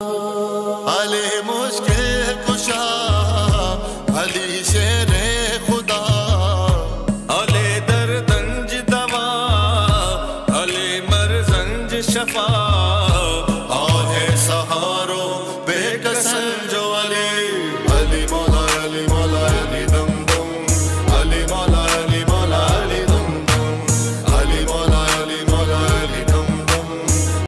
अले अली शेर खुदा। अले दर तंज दवा, अले मरजंज शफा। और है सहारो, बेकसर